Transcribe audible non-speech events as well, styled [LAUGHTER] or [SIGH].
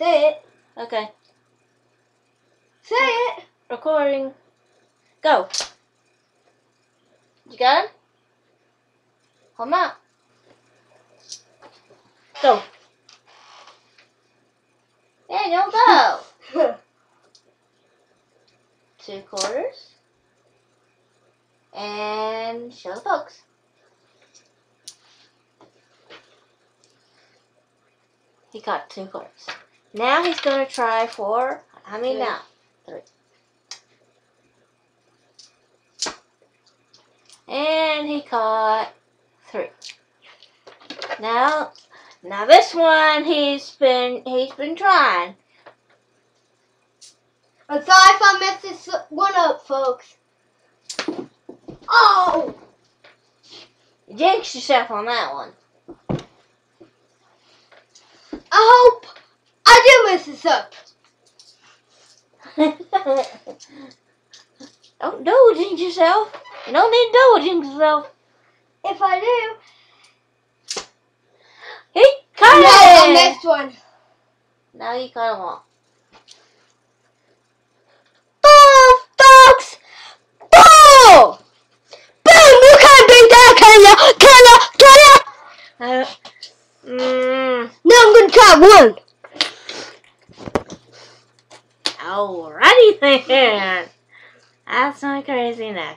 Say it. Okay. Say it. Recording. Go. You got him? Hold out. Go. Daniel, go. [LAUGHS] Two quarters. And show the folks. He got two quarters. Now he's going to try for, how many Three. now? Three. And he caught three. Now, now this one he's been he's been trying. I'm sorry if I messed this one up, folks. Oh! You jinxed yourself on that one. I hope Do this up. [LAUGHS] don't jinx yourself. You don't need to double jinx yourself. If I do, He caught the it. next one. Now you caught them all. Boom, folks! Boom! Boom! You can't beat that, can ya? Can ya? Can ya? Uh, mm, Now I'm gonna try one. Alrighty [LAUGHS] then. That's not crazy. Yeah!